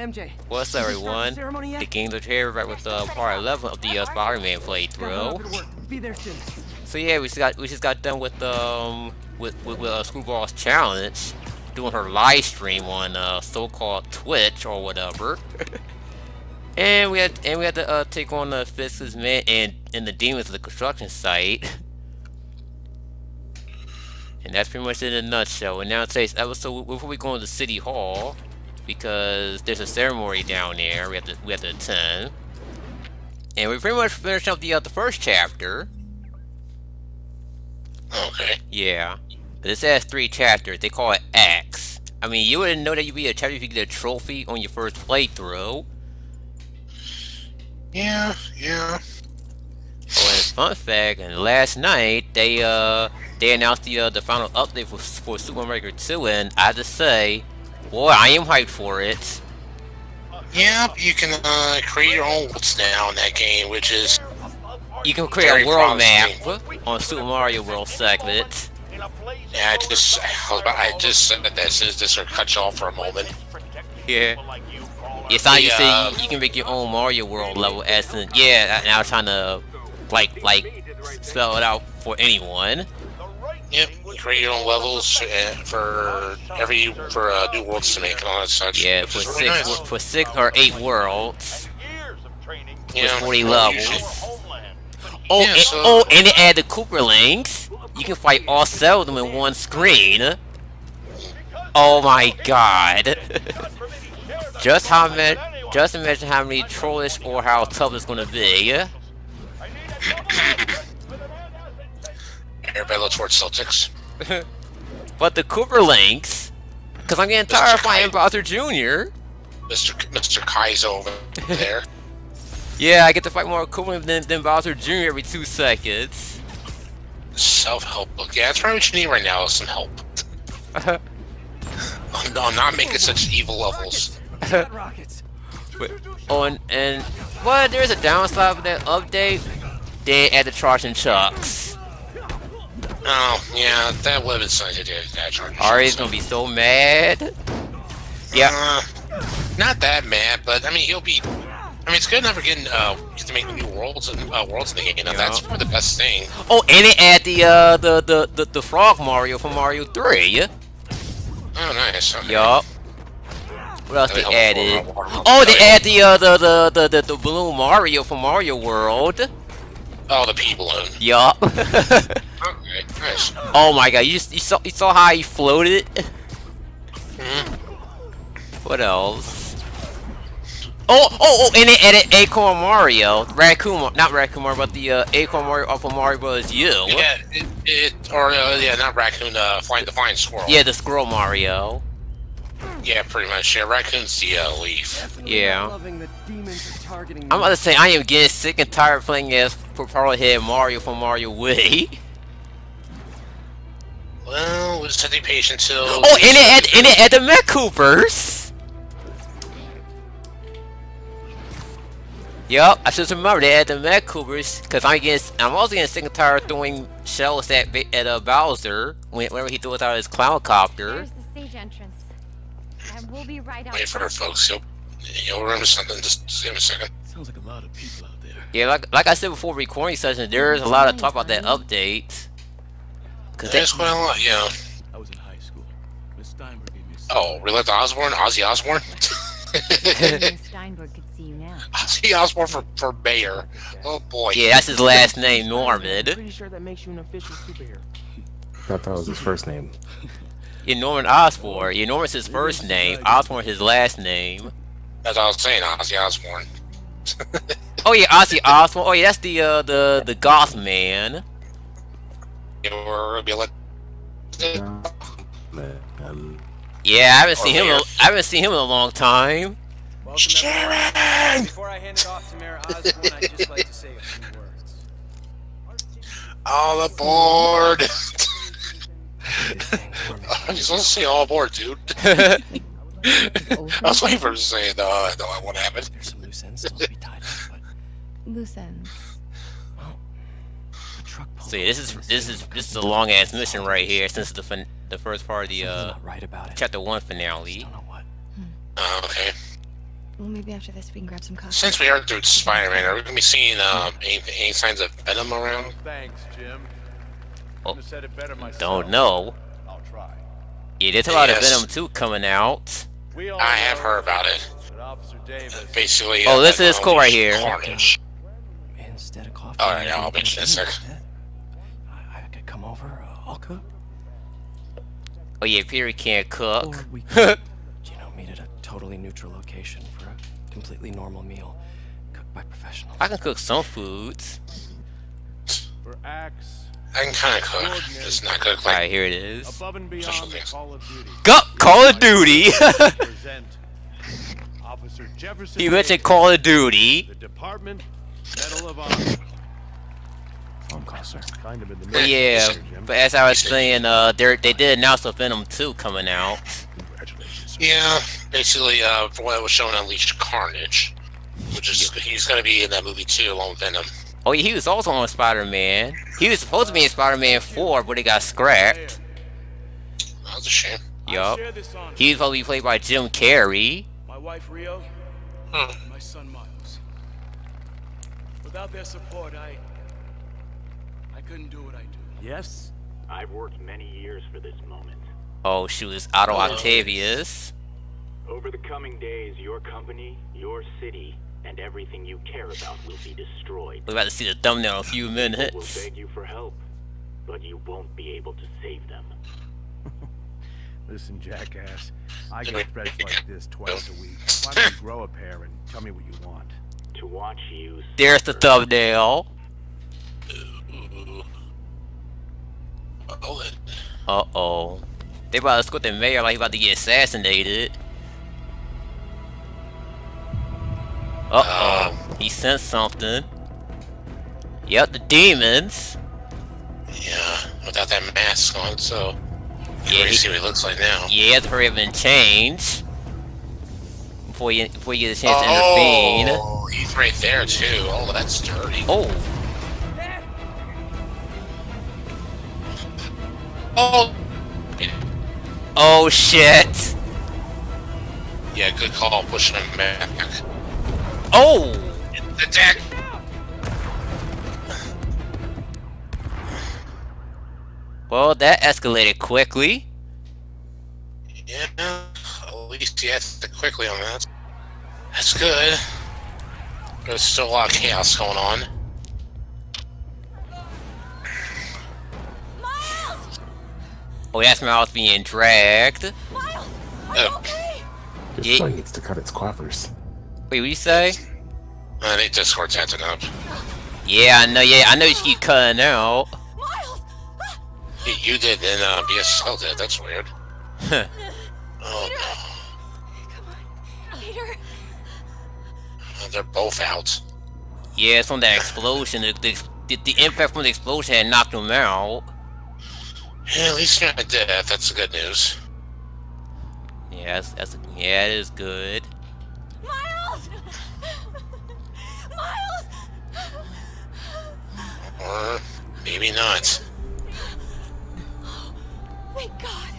MJ. What's up, everyone? The Games of Terror right with uh, part 11 of the uh, Spider-Man playthrough. Be there soon. So yeah, we just got we just got done with um with with, with uh, Screwball's challenge, doing her live stream on uh, so-called Twitch or whatever. and we had and we had to uh, take on the Fisk's men and and the demons of the construction site. And that's pretty much it in a nutshell. And now today's episode, before we go into City Hall, because there's a ceremony down there, we have to we have to attend. And we pretty much finished up the uh, the first chapter. Okay. Yeah. But this has three chapters. They call it X. I mean, you wouldn't know that you'd be a chapter if you get a trophy on your first playthrough. Yeah, yeah. Oh, and fun fact, and last night they uh they announced the uh, the final update for for Super Mario 2, and I just say, boy, I am hyped for it. Yep, you can uh, create your own worlds now in that game, which is You can create Very a world promising. map on Super Mario World segment. yeah. I just I, was about, I just said that soon as this would cut you off for a moment. Yeah. It's not you say you, you can make your own Mario World level as in yeah, and I was trying to like like spell it out for anyone. Yep, you create your own levels uh, for every for uh, new worlds to make and all that such. Yeah, for is six really nice. for six or eight worlds. Yeah, 40 levels. Oh, Yeah, and, so- oh, and they add the Koopalings. You can fight all seven of them in one screen. Oh my god. just how many just imagine how many trollish or how tough it's gonna be. Everybody looks towards Celtics. But the Koopalings, because I'm getting tired of fighting Bowser Jr. Mr. K- Mr. Kai's over there. Yeah, I get to fight more Cooper than, than Bowser Jr. every two seconds. Self-help book. Yeah, that's probably what you need right now is some help. I'm, I'm not making such evil levels. Got rockets. Oh, and, and what? There's a downside of that update. They add the Charging Chucks. Oh, yeah, that would have been something to do. That charge. Ari's gonna be so mad. Yeah. Uh, not that mad, but I mean, he'll be. I mean, it's good enough for getting uh, get to make new worlds and uh, worlds in the game. and That's probably the best thing. Oh, and they add the uh the the the, the Frog Mario from Mario 3. Yeah? Oh, nice. Okay. Yup. What else they added? Oh, they add the uh the the the the, the balloon Mario from Mario World. Oh, the P balloon. Yup. Okay, nice. oh my god, you just, you saw you saw how he floated. Mhm. What else? Oh, oh, oh, and they added Acorn Mario, Raccoon, not Raccoon Mario, but the uh, Acorn Mario off of Mario Bros. U. Yeah, it, it or uh, yeah, not raccoon. Uh, flying the flying squirrel. Yeah, the Squirrel Mario. yeah, pretty much. Yeah, raccoon's the uh, leaf. Yeah. The demons targeting I'm about to say I am getting sick and tired of playing as Propeller Head Mario from Mario Wii. Well, we'll just have to be patient till. Oh, and it had and it had the Mechakoopas. Yup, I just remember they had the Mechakoopas because I'm getting I'm also getting sick and tired of throwing shells at Ba- at uh, Bowser when- whenever he throws out his clown copter. There's the stage entrance. And we'll be right out. Wait for it, folks. He'll he'll remember something. Just, just give him a second. Sounds like a lot of people out there. Yeah, like like I said before recording session, there's a lot of talk about that update. Cause they, There's quite a lot. Yeah. I was in high school. Miss Steinberg gave me a Oh, Roulette Osborne, Ozzy Osbourne. Miss Steinberg could see you now. Ozzy Osbourne for for mayor. Oh boy. yeah, that's his last name, Norman. Pretty sure that makes you an official superhero. I thought it was his first name. Yeah, Norman Osborn. Yeah, Norman's his first name. Osborn his last name. That's what I was saying. Ozzy Osbourne. Oh yeah, Ozzy Osbourne. Oh yeah, that's the uh, the the goth man. Or be like. Yeah, I haven't seen him. in a- I haven't seen him in a long time. Sharon! Before I hand it off to Mayor Osborn, I'd just like to say a few words. All aboard! I'm just supposed to say all aboard, dude. I was waiting for him to say, no, no, I won't happen. There's loose ends still to be tied up, but Loose ends. the See, this is this is this is a long ass mission right here. Since the fin- the first part of the uh right about it. chapter one finale. Don't know what. Oh, okay. Well, maybe after this we can grab some coffee. Since we are through Spider-Man, are we gonna be seeing um, any, any signs of Venom around? Thanks, Jim. Oh, said it better myself. Don't know. I'll try. Yeah, there's a lot of Venom 2 coming out. I have heard about it. That Officer Davis. Basically. Oh, this is cool right here. Carnage. Instead of coffee. Alright, I'll we can mention it in a eat second. I, I could come over. Uh, I'll cook. Oh yeah, Peter can't Or cook. we could, you know, meet at a totally neutral location for a completely normal meal, cooked by professionals. I can cook some foods. For acts I can kind of cook, just not cook like. Alright, here it is. above and beyond. Call of Duty. Go Call of Duty! present Officer Jefferson. he went to Call of Duty. The Department Medal of Honor. Phone call, sir. Kind of in the middle yeah, here, but as I was saying, uh, they they did announce a Venom 2 coming out. Congratulations. sir. Yeah, basically, uh, from what was shown, Unleashed Carnage, which is he's gonna be in that movie too, along with Venom. Oh yeah, he was also on Spider-Man. He was supposed to be in Spider-Man 4, but it got scrapped. That was a shame. Yup. share this. He was supposed to be played by Jim Carrey. My wife Rio, Hmm. and my son Miles. Without their support, I I couldn't do what I do. Yes? I've worked many years for this moment. Oh, she was Otto Octavius. Over the coming days, your company, your city, and everything you care about will be destroyed. We're about to see the thumbnail in a few minutes. will minutes. beg you for help, but you won't be able to save them. Listen, jackass. I get threats like this twice a week. Why don't you grow a pair and tell me what you want? To watch you There's the thumbnail. Ooh. Bullet. Uh oh. They about to escort the mayor like he about to get assassinated. Uh oh. He sent something. Yep, the demons. Yeah, without that mask on, so. Yeah, he- see what he looks like now. Yeah, you to hurry up and change. Before you before you get a chance to intervene. Oh, he's right there too. Oh, that's dirty. Oh, Oh. oh shit. Yeah, good call, pushing him back. Oh, The well that escalated quickly. Yeah, at least he acted quickly on that. That's good. There's still a lot of chaos going on. Miles! Oh, that's Miles being dragged. Miles! Oh, Your Yeah. son needs to cut its clappers. Wait, what you say? I think Discord's acting up. Yeah, I know. Yeah, I know you keep cutting out. Miles! You did, and uh, BSL did. That's weird. Huh. Oh Come on. Peter! no, they're both out. Yeah, it's from that explosion. The, the, the, the impact from the explosion had knocked them out. Yeah, at least you're not dead. That's the good news. Yeah, that's, that's yeah, it is good. Miles! Miles! Or maybe not. Thank God!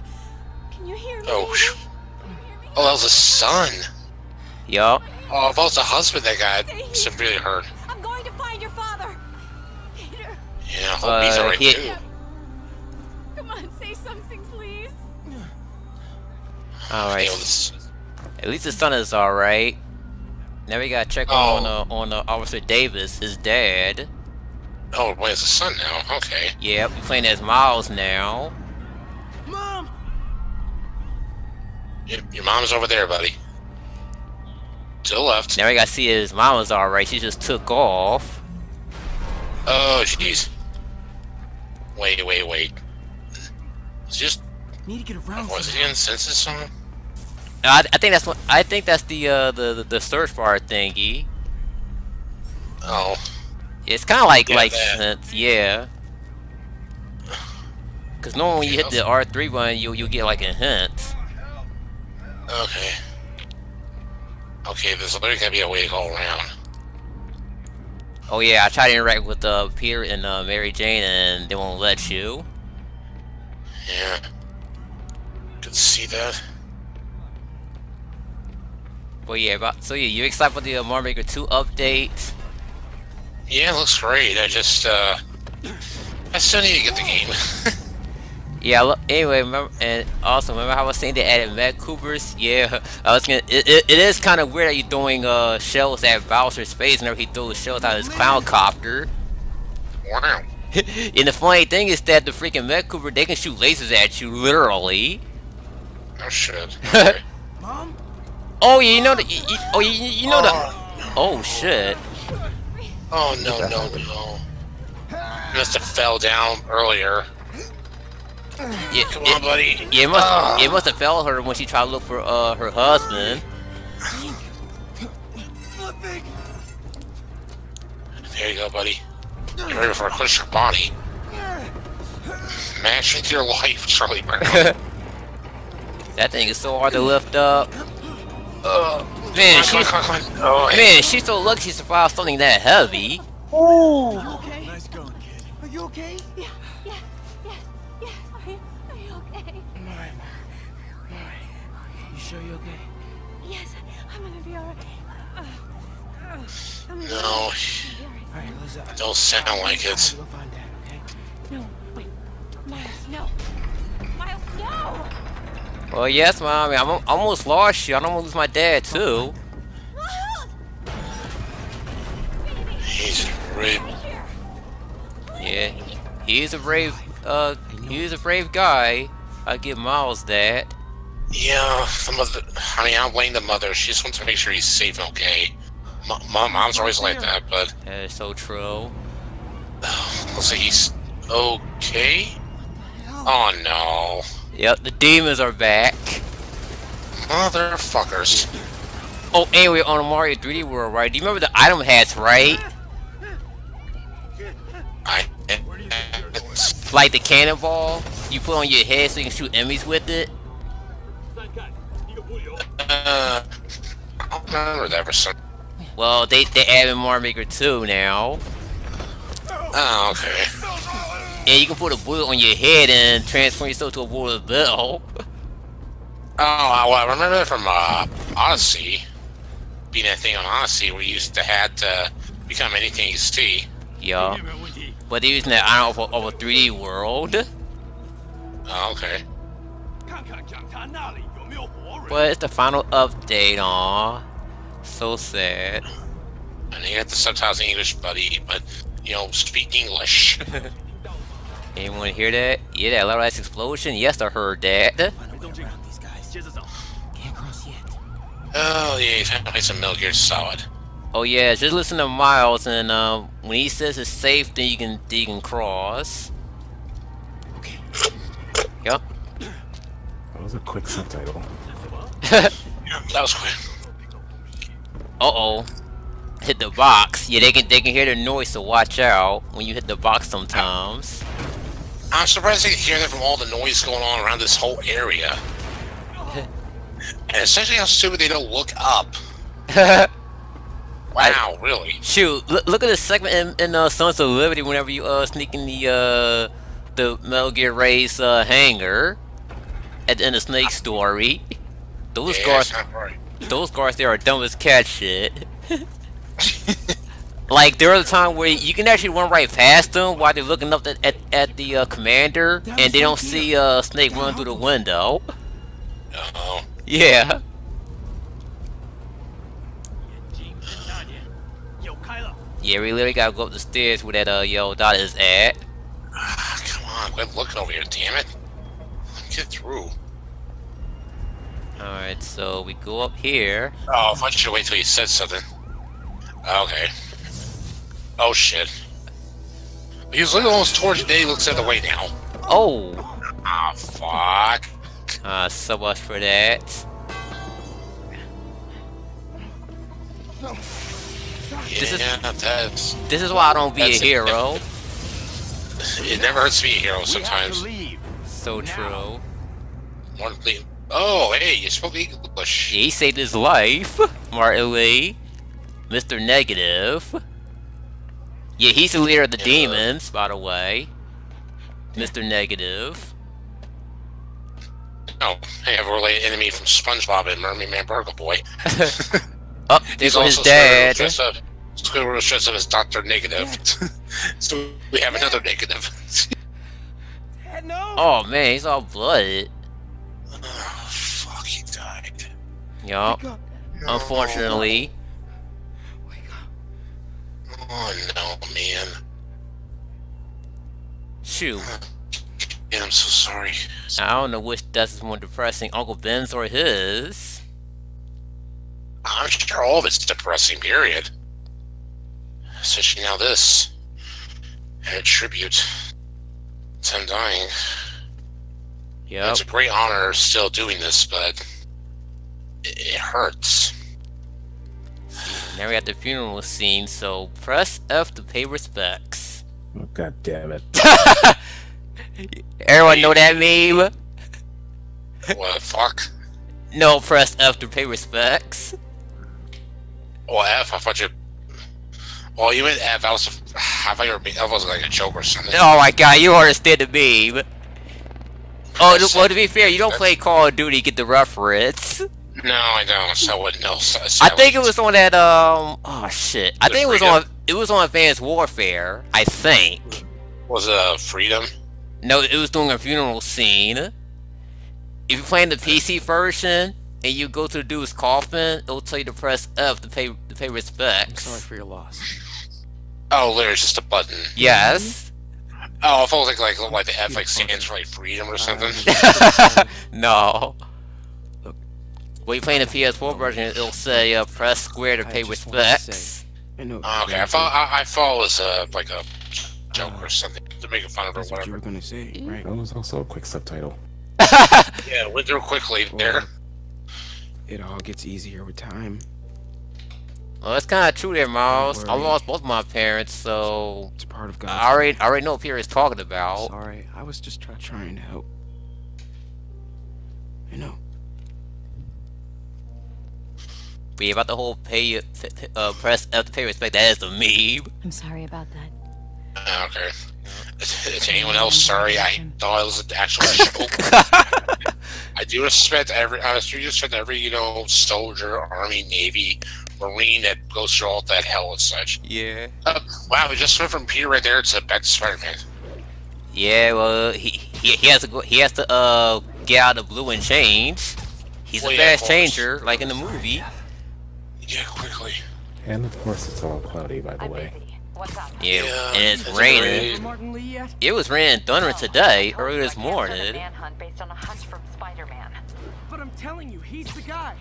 Can you hear me? Oh, baby? phew. Can you hear me? Oh, that was a son. Yup. Oh, if it was a husband that got severely hurt. I'm going to find your father! Peter! Yeah, I hope he's Uh, alright he- too. Come on, say something, please! All right. Yeah, this- At least his son is all right. Now we gotta check Oh. on uh, on uh, Officer Davis, his dad. Oh, wait, it's a son now. Okay. Yep, we playing as Miles now. Your, your mom's over there, buddy. To the left. Now we gotta see his mom is all right. She just took off. Oh, jeez. Wait, wait, wait. It's just. Need to get around Was somehow. he in census somewhere? I, I think that's what I think that's the uh the the, the search bar thingy. Oh. It's kind of like Yeah, like that. since yeah. Cause normally when you hit the R three one, you you get like a hint. Okay. Okay, there's literally gonna be a way to go around. Oh yeah, I tried to interact with uh Peter and uh, Mary Jane, and they won't let you. Yeah. Could see that. But yeah, about, so yeah, you excited for the uh, Mario Maker 2 update? Yeah, it looks great. I just, uh, I still need to get the game. Yeah. Look, anyway, remember, and also remember how I was saying they added Mechakoopas? Yeah, I was gonna. It, it, it is kind of weird that you're doing uh shells at Bowser's face whenever he throws shells out of his clown copter. wow. and the funny thing is that the freaking Mechakoopa they can shoot lasers at you literally. Oh shit. Okay. Mom? Oh yeah, you know the. You, you- oh, you, you know the. Oh shit. Oh no no no. Must have fell down earlier. Yeah, Come it- on, buddy. Yeah, it must Ah. it must have fell her when she tried to look for uh her husband. There you go, buddy. Get ready for a push your body. Match with your life, Charlie Brown. That thing is so hard to lift up. Uh, Man, come on, she's come on, come on. Oh, hey. man, she's so lucky she survived something that heavy. Okay. Nice going, kid. Are you okay? Yeah, yeah, yeah, sure you okay? Yes, I'm gonna be alright. Uh, uh, I'm gonna be No, alright. Alright, let's uh, don't sound like it. go find dad, okay? No, wait. Miles, no. Miles, no! Well, yes, mommy. I'm almost lost you. I don't want to lose my dad too. He's really Here! Yeah, he's a brave. Uh, he's a brave guy. I give Miles that. Yeah, the mother. I mean, I don't blame the mother. She just wants to make sure he's safe and okay. Mo- Mom, mom's always like that, but That is so true. looks like he's okay. Oh no, Yep, the demons are back. motherfuckers! Oh, anyway, on Mario 3D World, right? Do you remember the item hats, right? I. Like the cannonball you put on your head so you can shoot enemies with it. Uh, I don't remember that for some. Well, they they added Mario Maker 2 now, Oh, okay. and you can put a bullet on your head and transform yourself to a bullet bill. Oh, well, I remember that from uh, Odyssey. Being that thing on Odyssey where you used to had to become anything you see. yeah, but they're using that item of a, of a 3D world. Oh, okay. But it's the final update, aw. So sad. And you got the subtitles in English, buddy, but, you know, speak English. Anyone hear that? Yeah, that loud ass explosion? Yes, I heard that. Don't around these guys. Can't cross yet. oh, yeah, you found me some Metal Gear Solid. Oh yeah, just listen to Miles, and um, when he says it's safe, then you can then you can cross. Okay. Yup. That was a quick subtitle. That was quick. Uh oh. Hit the box. Yeah, they can they can hear the noise, so watch out when you hit the box sometimes. I'm surprised they can hear that from all the noise going on around this whole area. and especially how stupid they don't look up. Wow, really? Shoot, look, look at the segment in, in uh, Sons of Liberty whenever you uh sneak in the uh the Metal Gear Race uh hangar at the end of Snake story. Those Yeah, guards, right. those guards there are dumb as cat shit. like there was a time where you can actually run right past them while they're looking up at at, at the uh, commander, and they don't see uh Snake run through the window. Oh, Yeah. Yeah, we literally gotta go up the stairs where that uh yo dot is at. ah, come on, quit looking over here, damn it. Get through. Alright, so we go up here. Oh, I should wait till you said something. Okay. Oh shit. He was looking almost towards he looks the other way now. Oh! Ah, fuck. Uh, so much for that. This is-. This is why I don't be a it. hero. It never hurts to be a hero sometimes. So true. One please. Oh, hey, you spoke English. Yeah, he saved his life, Martin Li. Mr. Negative. Yeah, he's the leader of the Yeah. demons, by the way. Mr. Negative. Oh, hey, I have a related enemy from SpongeBob and Mermaid Man Burger Boy. Oh, there He's goes his also dad. dressed up. Squidward dressed up as Doctor Negative. so we have another negative. Dad, no! Oh man, he's all blooded. Yup. Wake up. Unfortunately. Wake up. Oh no, man. Shoot. Yeah, I'm so sorry. I don't know which death is more depressing, Uncle Ben's or his. I'm sure all of it's depressing, period. Especially now this. And a tribute to him dying. Yeah. It's a great honor still doing this, but it, it hurts. Now we got the funeral scene, so press F to pay respects. Oh, God damn it. Everyone know that meme? What the fuck? No, press F to pay respects. Well, F, I thought you. Well, you meant F. I was. I thought you were. That was like a joke or something. Oh my god, you understand the meme. Oh, well, to be fair, you don't play Call of Duty, get the reference. No, I don't. So I wouldn't know. So, I think it was on that, um, oh shit. I The think it was on, it was on Advanced Warfare, I think. Was it uh, Freedom? No, it was doing a funeral scene. If you're playing the PC version and you go to the dude's coffin, it'll tell you to press F to pay to pay I'm respects. sorry for your loss. Oh, there's just a button. Yes. Oh, I thought it was like like, like the F like stands for like freedom or something. no. Look. When you play playing the PS4 version, it'll say uh, press square to pay just respects. I know. Oh, okay, I thought I, I thought it was uh, like a joke or something to make fun of or That's what you were gonna say, right? That was also a quick subtitle. Yeah, went through quickly there. It all gets easier with time. Well, that's kind of true there, Miles. I lost both my parents, so It's part of God. I already, I already know what Pierre is talking about. Sorry, I was just try- trying to help. I know. But yeah, about the whole pay, f- f- uh, press F to pay respect, that is the meme. I'm sorry about that. Ah, Okay. is anyone else, sorry, I thought it was an actual joke. I do respect every, I do respect every, you know, soldier, army, navy, marine that goes through all that hell and such. Yeah. Uh, wow, we just went from Peter right there to back to Spider-Man. Yeah, well, he, he he has to go. He has to uh get out of blue and change. He's Well, a yeah, of fast changer, like in the movie. Yeah, quickly. And of course, it's all cloudy, by the way. What's up? Yeah, Yeah, and it's it's raining. raining. Martin Li yet? It was raining thunder today, earlier this I can't start a morning. based on a hunch from Spider-Man. But I'm telling you, he's the guy.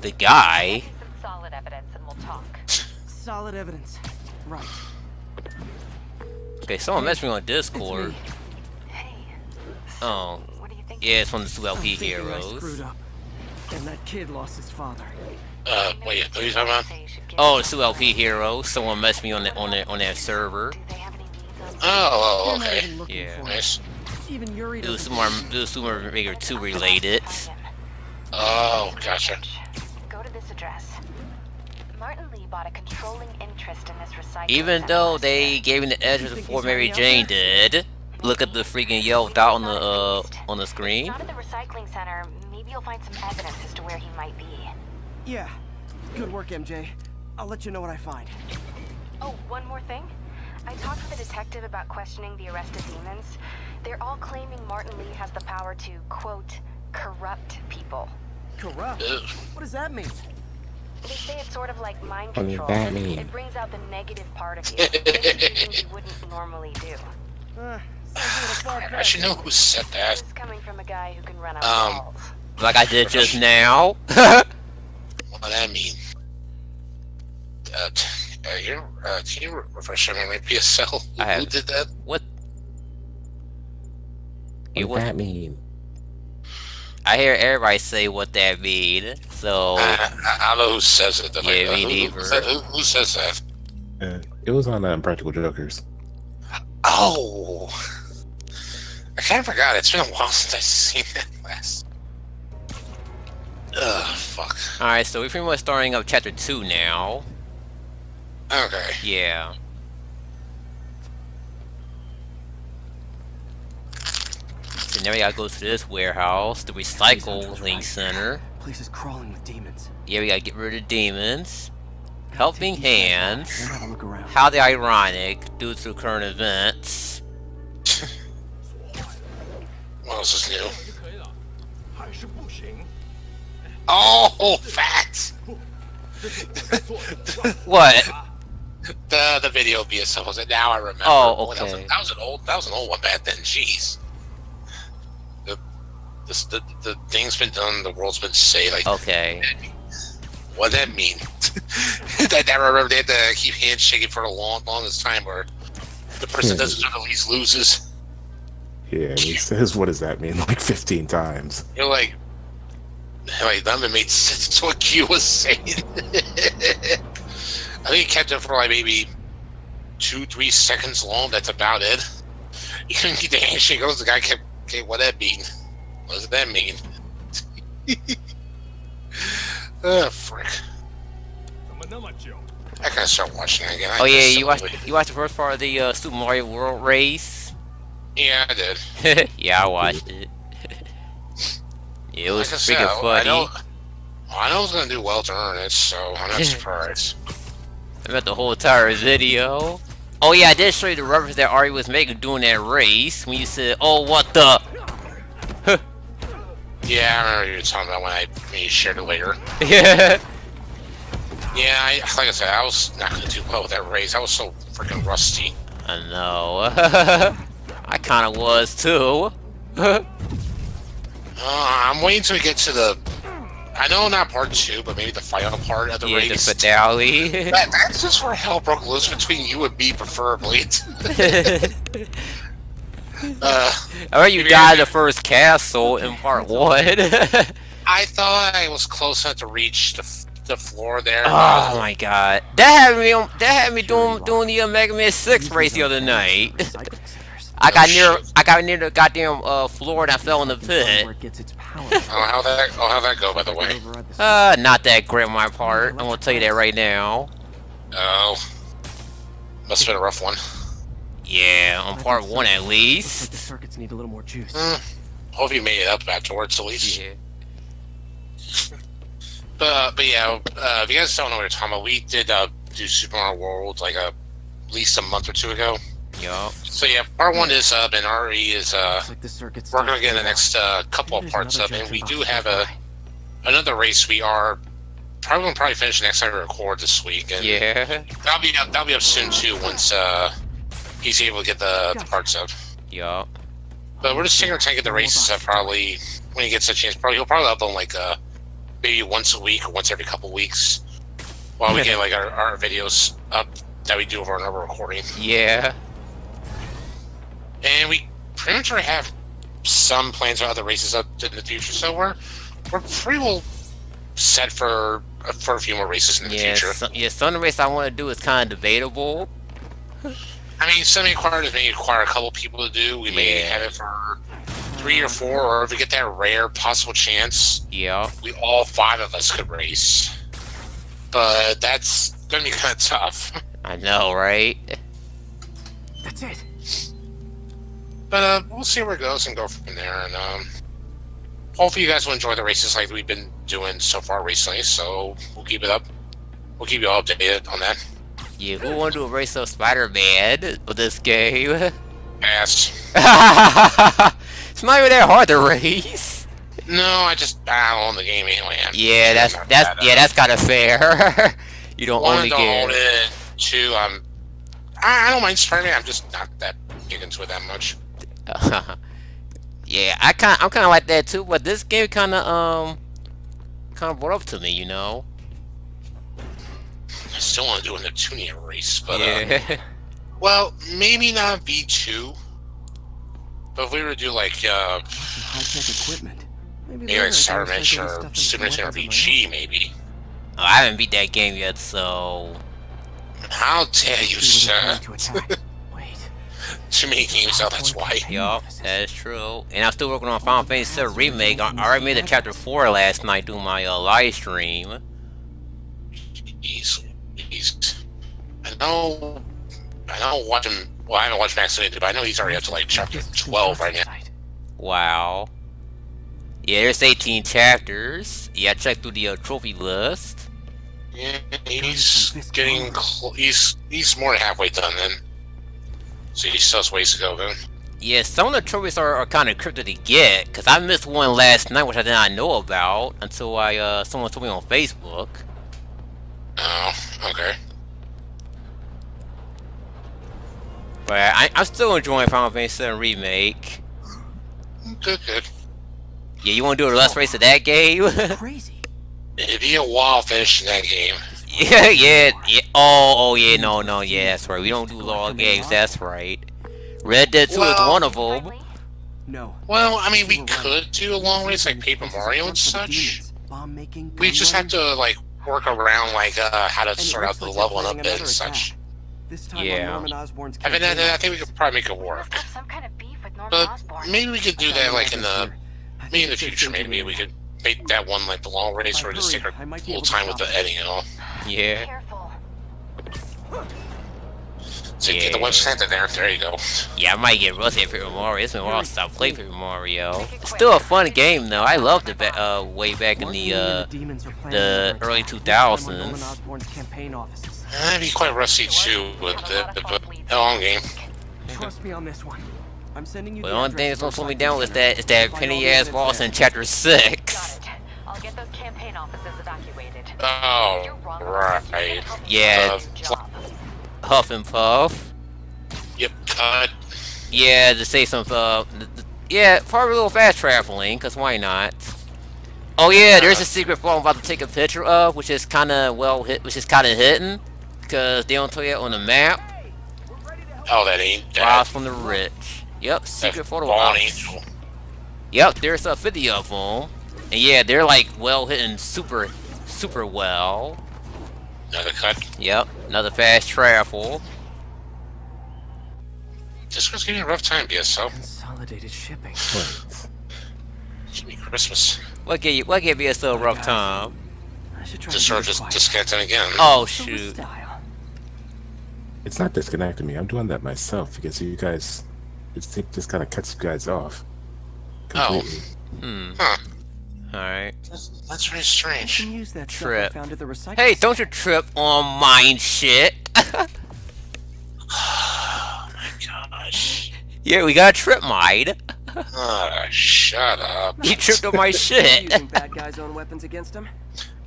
The guy. Some solid evidence and we'll talk. Solid evidence. Right. Okay, someone messaged me on Discord. Hey, Oh, what do you think? yeah, it's from the two LP thinking I heroes. screwed up. And that kid lost his father. Uh, wait, who are you talking about? Say you should give Oh, me the two LP heroes. Someone messaged me on the, on their on their server. Do they have any leads on Oh, oh, okay. even Yeah. for him. Nice. Even Yuri It was doesn't Super Mario, it was Super Mario 2 related. Oh, gotcha. Go to this address. Martin Li bought a controlling interest in this recycling Even though they gave him the edge You think before Mary Jane did. Look at the freaking yellow dot on the uh on the screen. not at the recycling center, maybe you'll find some evidence as to where he might be. Yeah. Good work, MJ. I'll let you know what I find. Oh, one more thing. I talked with a detective about questioning the arrested demons. They're all claiming Martin Li has the power to, quote, corrupt people. Corrupt? What does that mean? They say it's sort of like mind What does control. that mean? It brings out the negative part of you. Makes you do things you wouldn't normally do. Uh, sounds a little I far-fetched. actually know who said that. This is coming from a guy who can run up Um, walls. Like I did just now. What does that mean? Uh, t- uh, you, uh, can you refresh my memory? PSL? Who, I have- who did that? what? What It does that mean? I hear everybody say what that mean. So I, I, I don't know who says it. though. Yeah, Like, me uh, who- neither. Who, who, who says that? Uh, it was on uh, Practical Jokers. Oh! I kind of forgot. It's been a while since I've seen that last. Ugh, fuck. all right, so we're pretty much starting up chapter two now. Okay. Yeah. So now we gotta go to this warehouse, the recycling center. Place is crawling with demons. Yeah, we gotta get rid of demons. Helping Take these guys out. hands. Have a look around. How the ironic due to current events. What else is new? Oh, fat! What? The the video BSL was it? Now I remember. Oh, Boy, that, was, okay. that was an old that was an old one back then. Jeez. The this, the the thing's been done. The world's been saved. Like Okay. what does that mean? I never remember they had to keep handshaking for the long longest time, where the person Yeah. doesn't at least loses. Yeah, he says, "What does that mean?" Like 15 times. You're like, of it made sense to what Q was saying. I think he kept it for like maybe two, three seconds long. That's about it. You couldn't get the handshake. Goes the guy kept, okay, what that mean? What does that mean? oh, frick. I gotta start watching again. I Oh yeah, you watched it. you watched the first part of the uh, Super Mario World race. Yeah, I did. yeah, I watched it. It was Like I said, freaking I- I know, I know it's gonna do well to earn it, so I'm not surprised. I bet the whole entire video. Oh yeah, I did show you the reference that Ari was making during that race when you said, "Oh what the." Yeah, I remember you were talking about when I when you shared it later. yeah. Yeah, I, like I said, I was not gonna do well with that race. I was so freaking rusty. I know. I kind of was too. Uh, I'm waiting till we get to the. I know not part two, but maybe the final part of the yeah, the finale. That, that's just where hell broke loose between you and me, preferably. uh, I remember you Yeah. died in the first castle in part one. I thought I was close enough to reach the, the floor there. oh my god, that had me on, that had me doing doing the Mega Man Six race the other night. Recycling centers. I got near. I got near the goddamn uh, floor and I fell in the pit. Where it gets its power. Oh, how that? Oh, how that go? By the way. Uh, not that great on my part. I'm gonna tell you that right now. Oh, must have been a rough one. Yeah, on part one at Looks like the least. circuits need a little more juice. Hmm. Hope you made it up afterwards, at least. Yeah. But, but yeah, uh, if you guys don't know what we're talking about, we did uh, do Super Mario World like a, at least a month or two ago. Yup. So yeah, part one is up, and RE is uh, like the circuits. we're gonna get the next uh, couple of parts up, and we do have a another race. We are probably gonna probably finish next time we record this week, and Yeah. that'll be up, that'll be up soon too once uh, he's able to get the, the parts up. Yup. But we're just taking our time to get the races up probably when he gets a chance. Probably he'll probably upload like uh maybe once a week or once every couple weeks while we get like our, our videos up that we do over another recording. Yeah. And we pretty much already have some plans for other races up in the future, so we're we're pretty well set for for a few more races in the Yeah. future. So, yeah. Some of the race I want to do is kind of debatable. I mean, semi acquired may require a couple people to do. We may Yeah. have it for three or four, or if we get that rare possible chance, Yeah. we all five of us could race. But that's gonna be kind of tough. I know, right? That's it. But uh, we'll see where it goes and go from there. And um, hopefully, you guys will enjoy the races like we've been doing so far recently. So we'll keep it up. We'll keep you all updated on that. Yeah. Who want to race of Spider-Man with this game? Pass. it's not even that hard to race. No, I just I don't own the game anyway. I'm- Yeah, that's that's that, uh, yeah, that's kind of fair. you don't own I the don't own game. it. Two, I'm. I, I don't mind Spider-Man. I'm just not that big into it that much. yeah, I kind I'm kind of like that too, but this game kind of um kind of brought up to me, you know. I still want to do a Neptunia race, but uh, yeah. well, maybe not V two. But if we were to do like uh, high-tech equipment. Maybe maybe there like are Star things or getting Super Nintendo into VG, maybe. Oh, I haven't beat that game yet, so How dare you, sir? Too many games out. That's why. yup, that is true. And I'm still working on Final Fantasy VII remake. I I already made the chapter four last night doing my uh, live stream. Jeez, jeez. I know. I know. Watching. Well, I haven't watched Max Payne, but I know he's already up to like chapter twelve right now. Wow. Yeah, there's 18 chapters. Yeah, check through the uh, trophy list. Yeah, he's getting cl- he's he's more than halfway done then. So he still has ways to go then. Yeah, some of the trophies are, are kind of cryptic to get, because I missed one last night which I did not know about until I uh, someone told me on Facebook. Oh, okay. But I, I'm still enjoying Final Fantasy VII Remake. Good, good. Yeah, you want to do a let's race of that game? Crazy. It'd be a while finishing that game. yeah, yeah, yeah. Oh, oh, yeah, no, no, yeah, that's right. We don't do long games, that's right. Red Dead 2 is Well- one of them. No. Well, I mean, we could do a long race like Paper Mario and such. We just have to like work around like uh, how to sort out the leveling up bit and such. This time Yeah. Norman Osborn's I mean, I, I think we could probably make it He work. must have some kind of beef with Norman But maybe we could do that like in the I maybe in the future. Maybe we could make that one like the long race, If I or just take our I might be little time with the stop editing and all. Yeah. Careful. So get the Yeah. website in there. There you go. Yeah, I might get rusty at Paper Mario. It's been a while since I played Paper Mario. It's still a fun game, though. I loved it ba- uh, way back in the, uh, the early 2000s. campaign offices. I'd be quite rusty too with the, the, the long game. Trust me on this one. I'm sending you But the the only thing that's gonna slow me down is that is that penny ass evidence boss in chapter Got six. it. I'll get those campaign offices evacuated. Oh, You're right. Yeah. Uh, Job. Huff and Puff. Yep, cut. Yeah, to say some uh, yeah, probably a little fast traveling, cause why not? Oh yeah, there's a secret phone I'm about to take a picture of, which is kind of well hit, which is kind of hidden, cause they don't tell you on the map. Oh, that ain't that. from the rich. Yep, secret photo ops. angel. Yep, there's a video of them, and yeah, they're like well hidden, super, super well. Another cut. Yep, another fast travel. This was getting a rough time, BSO. Consolidated shipping. Give me Christmas. What gave you? What gave you a rough time? I should try Just to sort do of this just disconnecting again. Oh shoot. It's not disconnecting me. I'm doing that myself because you guys, it just kind of cuts you guys off. Oh. Hmm. Huh. All right. That's, that's very I strange. can use that Trip. Found at the recycling Hey, don't you trip on mine shit. Oh my gosh. yeah, we got a trip mine. Ah, shut up. You tripped on my shit. using bad guys' own weapons against them.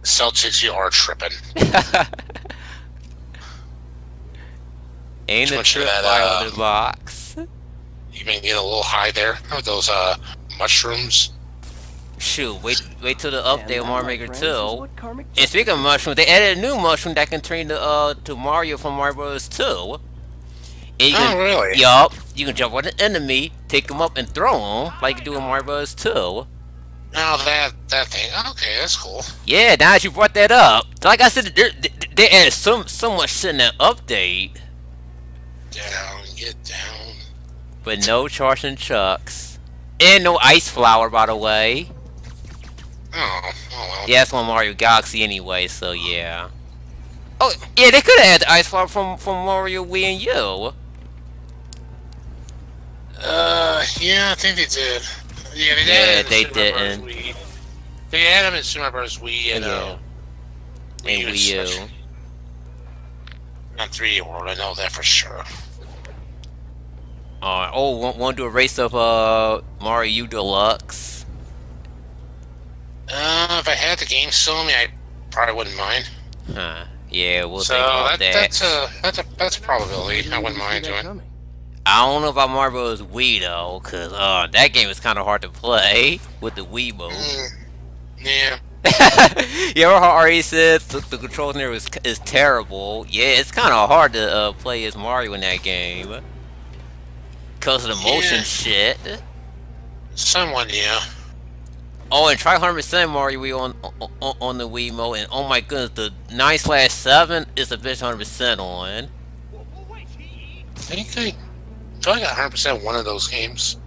Celtics, you are tripping. Ain't Too a trip that, by uh, on box. You've been getting a little high there with those uh mushrooms. Shoot, wait, wait till the update that, of Mario Maker 2. is what karmic And speaking of mushrooms, they added a new mushroom that can turn to uh to Mario from Mario Bros. 2. And you Oh, can, really? yup, you can jump on an enemy, take him up, and throw him like you do in Mario Bros. 2. Oh, that that thing. Okay, that's cool. Yeah, now that you brought that up, like I said, there- they, they added so so much shit in that update, Down, get down. but no charging chucks, and no ice flower, by the way. Oh, oh well. Yeah, on Mario Galaxy anyway, so yeah. Oh, yeah, they could have had the ice flower from from Mario Wii and U. Uh, yeah, I think they did. Yeah, they Yeah, did. they in Super Mario didn't. Wii. They had them in Super Bros. Wii and Yeah. uh, And and Wii Switch. U. Not 3D World, I know that for sure. Uh, oh, want, want to do a race of uh Mario U Deluxe? Uh, if I had the game still on me, I probably wouldn't mind. Huh. Yeah, we'll so think about that, that. that's a that's a that's a probability. I wouldn't mind doing. coming. I don't know about Mario Bros. Wii though, cause uh that game is kind of hard to play with the Wii mode. Mm, yeah. you ever how Ari said the, the controls in there is, is terrible? Yeah, it's kind of hard to uh, play as Mario in that game. Cause of the motion Yeah. shit. Someone, yeah. Oh, and try 100% Mario Wii on, on on the Wii mode, and oh my goodness, the 9 slash 7 is a bitch 100% on. I think I, so I got 100% one of those games.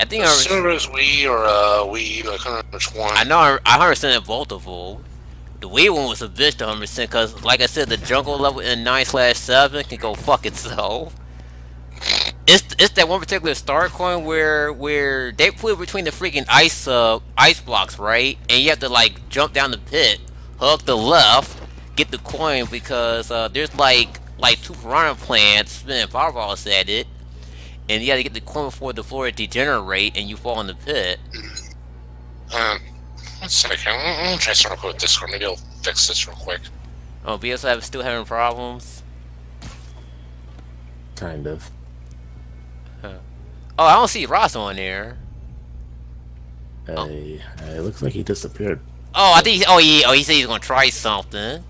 I think I, Super Mario Wii or uh, Wii, I can't remember which one. I know I, I 100% in both of them. The Wii one was a bitch 100% because, like I said, the jungle level in 9 slash 7 can go fuck itself. it's it's that one particular star coin where where they put it between the freaking ice uh ice blocks, right? And you have to like jump down the pit, hook the left, get the coin because uh there's like like two piranha plants spinning fireballs at it, and you got to get the coin before the floor degenerate and you fall in the pit. Um, one second. I'm, I'm gonna try something real quick with Discord. Maybe I'll fix this real quick. Oh, BS have still having problems. Kind of. Oh, I don't see Ross on there. Uh, it looks like he disappeared. Oh, I think. He, oh, yeah. Oh, he said he's gonna try something.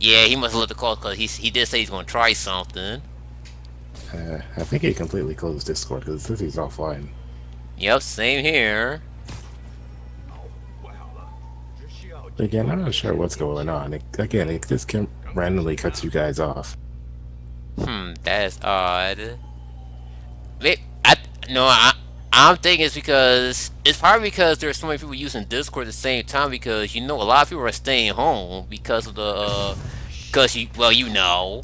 Yeah, he must have left the call because he he did say he's gonna try something. Uh, I think he completely closed Discord because it says he's offline. Yep, same here. Again, I'm not sure what's going on. It, again, it just can randomly cuts you guys off. Hmm, that's odd. I no, I I'm thinking it's because it's probably because there's so many people using Discord at the same time because you know a lot of people are staying home because of the uh, because you well you know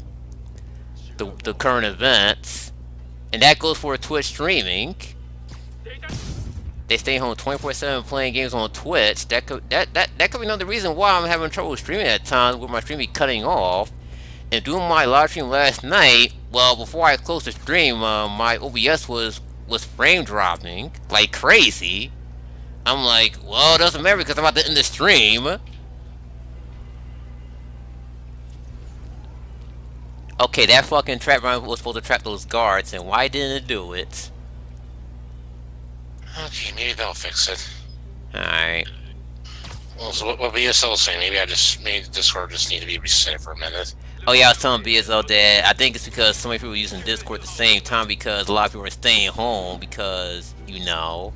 the the current events, and that goes for Twitch streaming. They stay home 24/7 playing games on Twitch. That could that that that could be another reason why I'm having trouble streaming at times with my stream be cutting off. And doing my live stream last night, well, before I closed the stream, uh, my OBS was was frame dropping like crazy. I'm like, well, it doesn't matter because I'm about to end the stream. Okay, that fucking trap run was supposed to trap those guards, and why didn't it do it? Okay, maybe they'll fix it. Alright. Well, so what, what BSL saying, maybe I just maybe Discord just need to be reset for a minute. Oh yeah, I was telling BSL that I think it's because so many people are using Discord at the same time because a lot of people are staying home because, you know.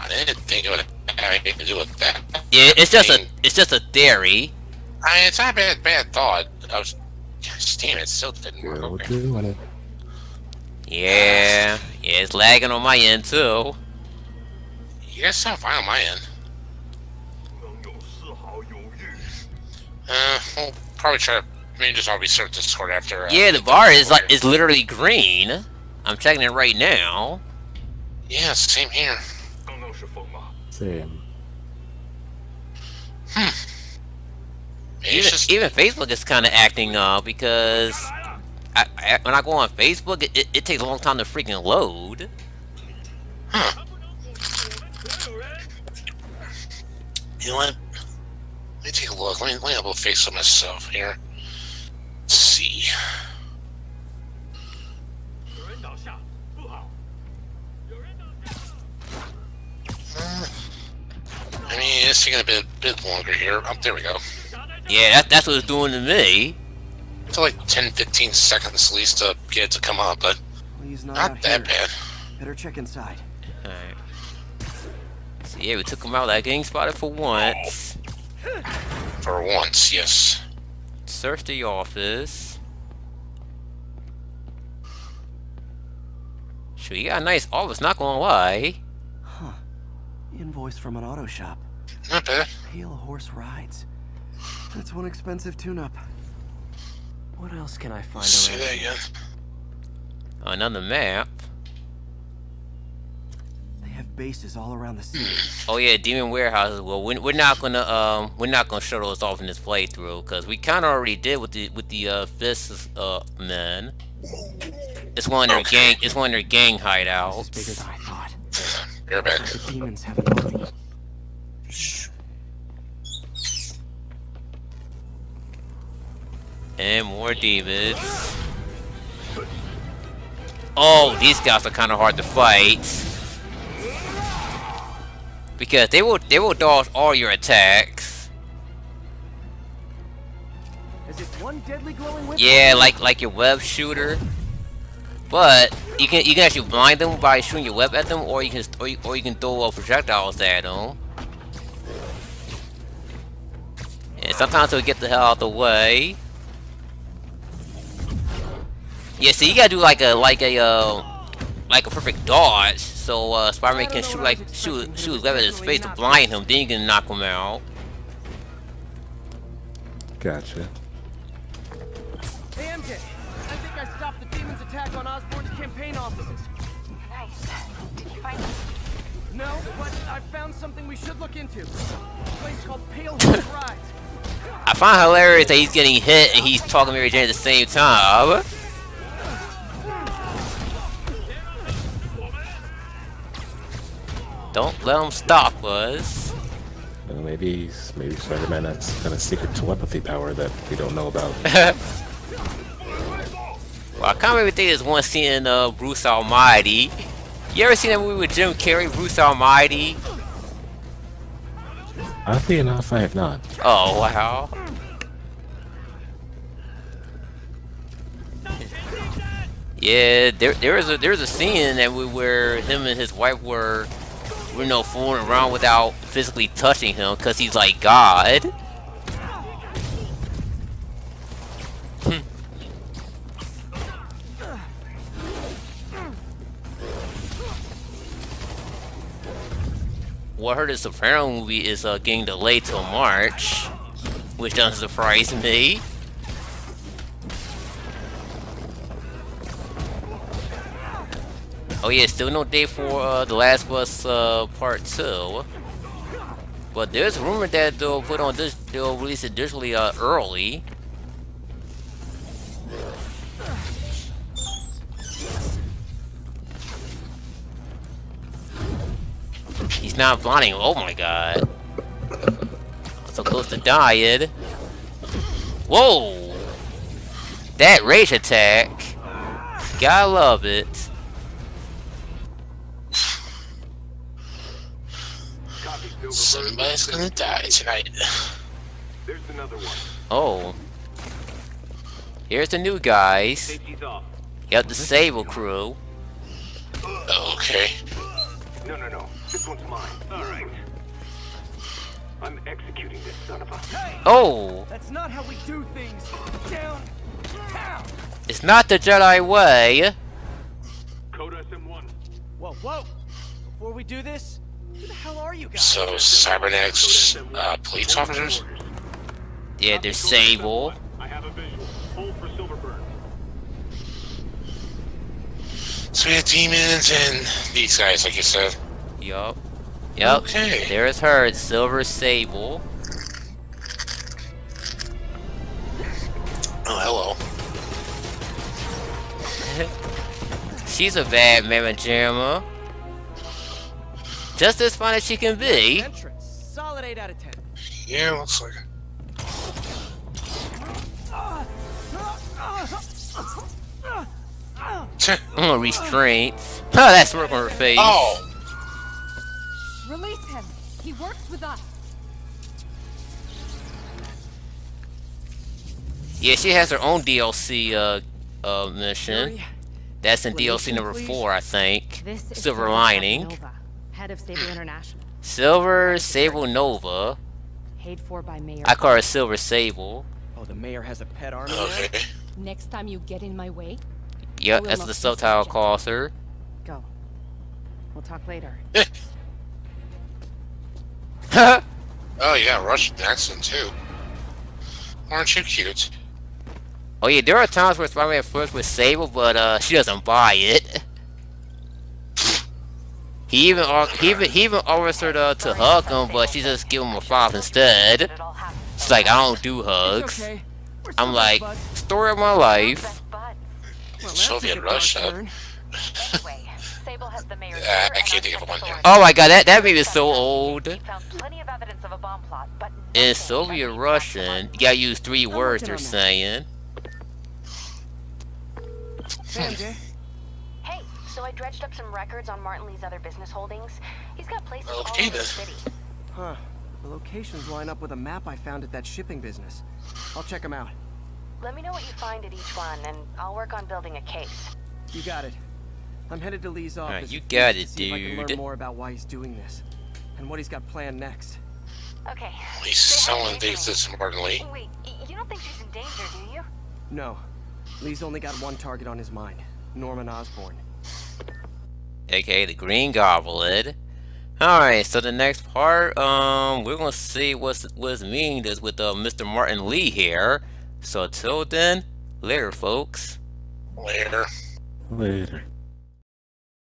I didn't think it would have anything to do with that. Yeah, it's just I a mean, it's just a theory. I mean, it's not a bad, bad thought. I was, gosh, damn it, still didn't work. Still Okay. doing it. Yeah, yeah, it's lagging on my end too. You guys sound fine on my end. Uh, we'll probably try to maybe just all restart Discord after. Uh, Yeah, the bar is like is literally green. I'm checking it right now. Yeah, same here. Same. Maybe Even, it's just even Facebook is kind of acting up because I, I, when I go on Facebook, it, it, it takes a long time to freaking load. Huh. You know what? Let me take a look. Let me, let me double face some myself here. Let's see. Uh, I mean, it's taking a bit bit longer here. Oh, there we go. Yeah, that, that's what it's doing to me. It's like 10, 15 seconds at least to get it to come up, but Well, he's not, not that here. bad. Better check inside. Alright. So yeah, we took him out that getting spotted for once. For once, yes. Search the office. Sure, you got a nice office, not gonna lie. Huh. Invoice from an auto shop. Not bad. Pale Horse Rides. That's one expensive tune-up. What else can I find Say around that here? again. Another map. They have bases all around the city. Oh yeah, demon warehouses. Well, we're, we're not gonna um we're not gonna show those off in this playthrough because we kind of already did with the with the uh fists uh men. It's one of their Okay. gang. It's one of their gang This is hideouts. bigger than I thought. You're back. The demons have an army. And more demons. Oh, these guys are kind of hard to fight. Because they will they will dodge all your attacks. Is it one deadly glowing? Yeah, like like your web shooter. But you can you can actually blind them by shooting your web at them, or you can or you, or you can throw uh, projectiles at them. And sometimes they'll get the hell out of the way. Yeah, so you gotta do like a like a uh, like a perfect dodge, so uh, Spider-Man can shoot like shoot shoot his web at his face to blind him, then you can knock him out. Gotcha. Hey, MJ. I think I stopped the Demons attack on Osborn's campaign offices. Nice. Did you find it? No, but I found something we should look into. A place called Pale Horse Rides. I find hilarious that he's getting hit and he's talking to Mary Jane at the same time. Don't let him stop us. Uh, maybe maybe Spider-Man has kind of secret telepathy power that we don't know about. Well, I can't really think there's one scene in uh, Bruce Almighty. You ever seen that movie with Jim Carrey, Bruce Almighty? Oddly enough, I have not. Oh, wow. Yeah, there there is a there's a scene that we where him and his wife were, you know, fooling around without physically touching him because he's like God. I heard the Soprano movie is uh, getting delayed till March, which doesn't surprise me. Oh yeah, still no date for uh, The Last of Us uh, Part 2. But there's a rumor that they'll put on this, they'll release it digitally uh, early. He's not blinding. Oh my god. So close to dying. Whoa! That rage attack. Gotta love it. Somebody's gonna die tonight. There's another one. Oh. Here's the new guys. Safety's off. Yep, the Sable crew. Okay. No, no, no. This one's mine. All right. I'm executing this son of a. Oh! That's not how we do things. Down. Down. It's not the Jedi way. Code SM1. Whoa, whoa. Before we do this, who the hell are you guys? So cybernetics uh, police officers. Yeah, they're Sable. I have a visual. Hold for Silverburn. So we have demons and these guys, like you said. Yup. Yup. Okay. There's her, Silver Sable. Oh, hello. She's a bad mamma jamma. Just as fun as she can be. Entrance. Solid 8 out of 10. Yeah, looks like it. Tch. Mm, restraints. Oh, that's work on her face. Oh, Release him. He works with us. Yeah, she has her own DLC uh, uh, mission. That's in Release DLC number please. four, I think. This Silver Silver Lining. Nova, head of Sable International, Silver Sablinova. paid for by Mayor. I call her Silver Sable. Oh, the mayor has a pet army okay. Next time you get in my way, Yep, will that's the be subtitle subject. calls her. go. We'll talk later. Oh, you got a Russian accent too. Aren't you cute? Oh yeah, there are times where Spider-Man flirts with Sable, but uh, she doesn't buy it. He even o- he even he even offers her to, to hug him, but she just give him a five instead. It. She's like, I don't do hugs. okay. We're still I'm like, story of my life. Best buds. Well, that's Soviet a good dark Russia. turn. Anyway, Sable has the mayor's I order can't think of one here. Oh my god, that that movie is so old. He found plenty of evidence of a bomb plot, but In Soviet that Russian, you gotta use three words. working They're on that. saying. Hey, MJ. Hey, so I dredged up some records on Martin Li's other business holdings. He's got places all Okay, over the city. Huh. The locations line up with a map I found at that shipping business. I'll check them out. Let me know what you find at each one, and I'll work on building a case. You got it. I'm headed to Li's Alright, office. you got it, see if I can learn more about why he's doing this, and what he's got planned next. Okay. He's say selling to things Angela. to Martin Li. Wait, you don't think she's in danger, do you? No, Li's only got one target on his mind: Norman Osborn. Aka the Green Goblin. Alright, so the next part, um, we're gonna see what's what's meaning is with uh, Mr. Martin Li here. So till then, later folks. Later. Later.